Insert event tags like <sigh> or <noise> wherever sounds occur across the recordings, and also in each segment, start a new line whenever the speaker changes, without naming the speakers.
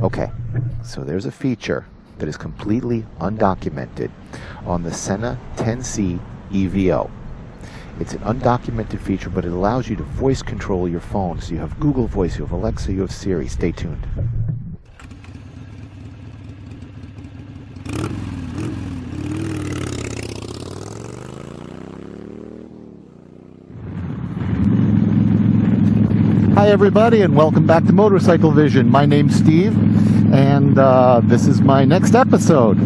Okay, so there's a feature that is completely undocumented on the Sena 10C EVO. It's an undocumented feature, but it allows you to voice control your phone. So you have Google Voice, you have Alexa, you have Siri. Stay tuned. Hi, everybody, and welcome back to Motorcycle Vision. My name's Steve, and uh, this is my next episode.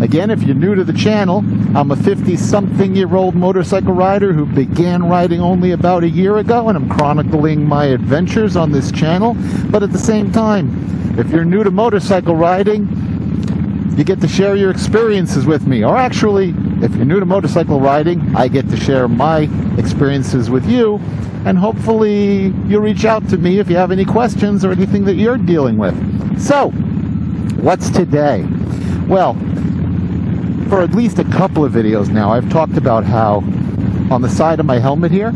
Again, if you're new to the channel, I'm a 50 something year old motorcycle rider who began riding only about a year ago, and I'm chronicling my adventures on this channel. But at the same time, if you're new to motorcycle riding, you get to share your experiences with me. Or actually, if you're new to motorcycle riding, I get to share my experiences with you. And hopefully, you'll reach out to me if you have any questions or anything that you're dealing with. So, what's today? Well, for at least a couple of videos now, I've talked about how on the side of my helmet here,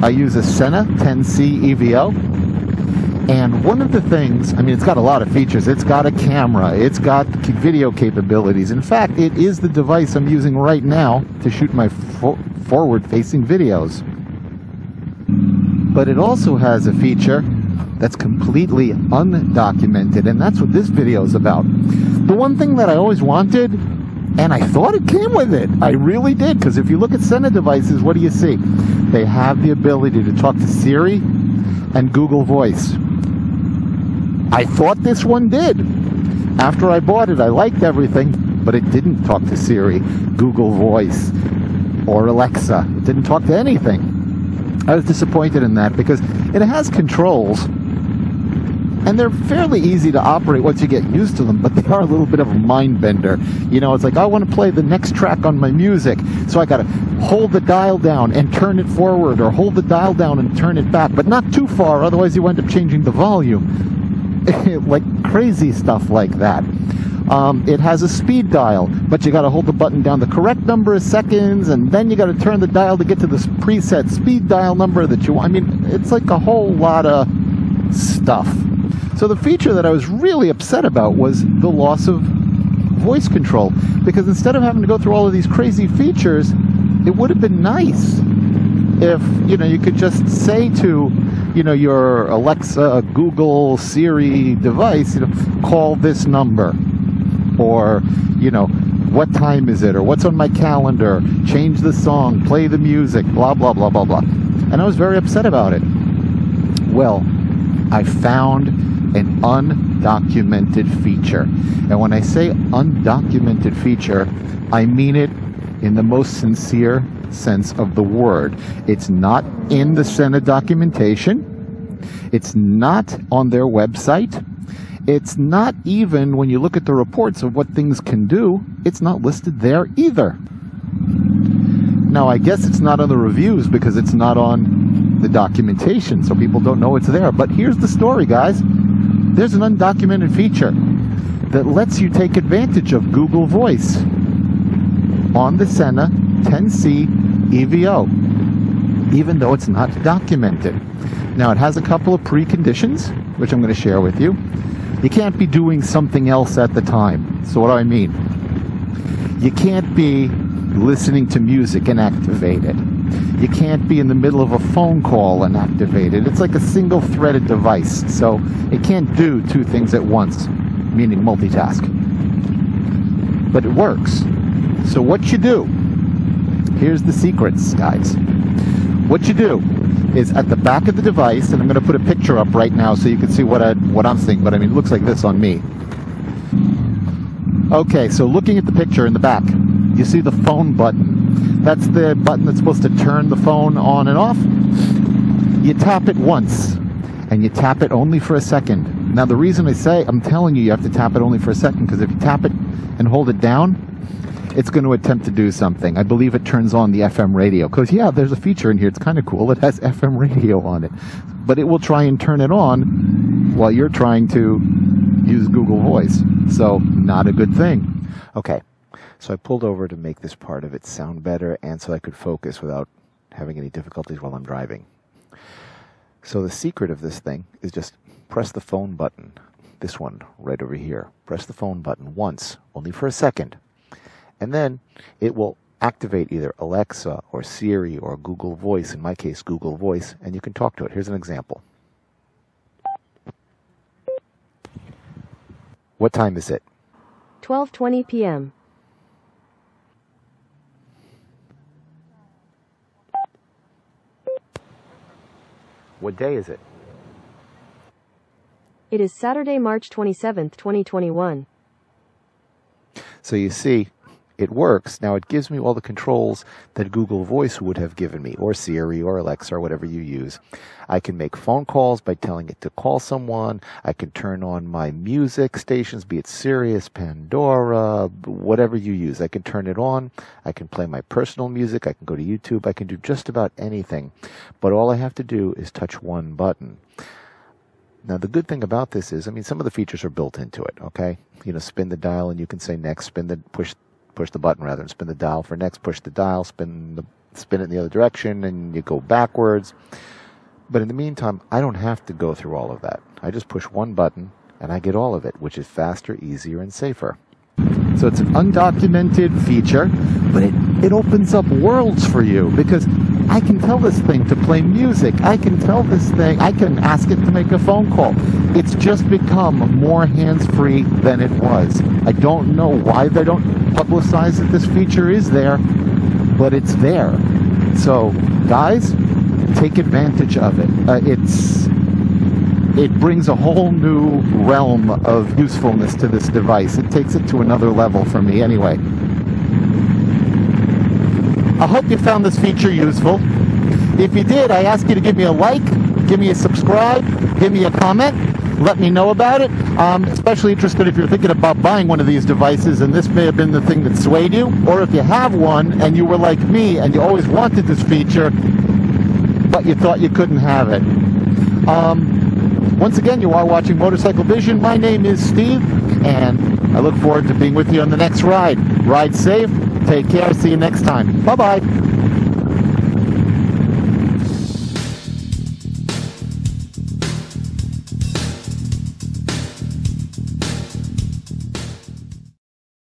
I use a Sena 10C EVO. And one of the things, I mean, it's got a lot of features. It's got a camera, it's got video capabilities. In fact, it is the device I'm using right now to shoot my fo- forward facing videos. But it also has a feature that's completely undocumented, and that's what this video is about. The one thing that I always wanted and I thought it came with it. I really did. Because if you look at Sena devices, what do you see? They have the ability to talk to Siri and Google Voice. I thought this one did. After I bought it, I liked everything, but it didn't talk to Siri, Google Voice, or Alexa. It didn't talk to anything. I was disappointed in that because it has controls and they're fairly easy to operate once you get used to them, but they are a little bit of a mind bender. You know, it's like I want to play the next track on my music, so I got to hold the dial down and turn it forward, or hold the dial down and turn it back, but not too far, otherwise you end up changing the volume. <laughs> like crazy stuff like that. Um, it has a speed dial, but you got to hold the button down the correct number of seconds, and then you got to turn the dial to get to this preset speed dial number that you want. I mean, it's like a whole lot of stuff. So the feature that I was really upset about was the loss of voice control because instead of having to go through all of these crazy features, it would have been nice if you know you could just say to you know your Alexa, Google, Siri device, you know, call this number, or you know what time is it, or what's on my calendar, change the song, play the music, blah blah blah blah blah, and I was very upset about it. Well, I found an undocumented feature. And when I say undocumented feature, I mean it in the most sincere sense of the word. It's not in the Sena documentation. It's not on their website. It's not even when you look at the reports of what things can do, it's not listed there either. Now, I guess it's not on the reviews because it's not on the documentation, so people don't know it's there. But here's the story, guys there's an undocumented feature that lets you take advantage of Google Voice on the Sena 10C EVO, even though it's not documented. Now, it has a couple of preconditions, which I'm going to share with you. You can't be doing something else at the time. So, what do I mean? You can't be listening to music and activate it. You can't be in the middle of a phone call and activate it. It's like a single threaded device, so it can't do two things at once, meaning multitask. But it works. So, what you do, here's the secrets, guys. What you do is at the back of the device, and I'm going to put a picture up right now so you can see what, I, what I'm seeing, but I mean, it looks like this on me. Okay, so looking at the picture in the back, you see the phone button that's the button that's supposed to turn the phone on and off. You tap it once, and you tap it only for a second. Now, the reason I say, I'm telling you, you have to tap it only for a second, because if you tap it and hold it down, it's going to attempt to do something. I believe it turns on the FM radio. Because, yeah, there's a feature in here. It's kind of cool. It has <laughs> FM radio on it. But it will try and turn it on while you're trying to use Google Voice. So, not a good thing. Okay. So I pulled over to make this part of it sound better and so I could focus without having any difficulties while I'm driving. So the secret of this thing is just press the phone button this one right over here. Press the phone button once, only for a second. And then it will activate either Alexa or Siri or Google Voice, in my case, Google Voice, and you can talk to it. Here's an example. What time is it?
12:20 p.m.
What day is it?
It is Saturday, March 27th, 2021.
So you see, it works. Now it gives me all the controls that Google Voice would have given me, or Siri, or Alexa, or whatever you use. I can make phone calls by telling it to call someone. I can turn on my music stations, be it Sirius, Pandora, whatever you use. I can turn it on. I can play my personal music. I can go to YouTube. I can do just about anything. But all I have to do is touch one button. Now, the good thing about this is, I mean, some of the features are built into it, okay? You know, spin the dial and you can say next, spin the, push push the button rather than spin the dial for next, push the dial, spin the spin it in the other direction, and you go backwards. But in the meantime, I don't have to go through all of that. I just push one button and I get all of it, which is faster, easier, and safer. So it's an undocumented feature, but it, it opens up worlds for you because I can tell this thing to play music. I can tell this thing, I can ask it to make a phone call. It's just become more hands free than it was. I don't know why they don't publicize that this feature is there, but it's there. So, guys, take advantage of it. Uh, it's it brings a whole new realm of usefulness to this device. It takes it to another level for me anyway. I hope you found this feature useful. If you did, I ask you to give me a like, give me a subscribe, give me a comment, let me know about it. I'm especially interested if you're thinking about buying one of these devices and this may have been the thing that swayed you, or if you have one and you were like me and you always wanted this feature, but you thought you couldn't have it. Um, once again, you are watching Motorcycle Vision. My name is Steve, and I look forward to being with you on the next ride. Ride safe. Take care. See you next time. Bye bye.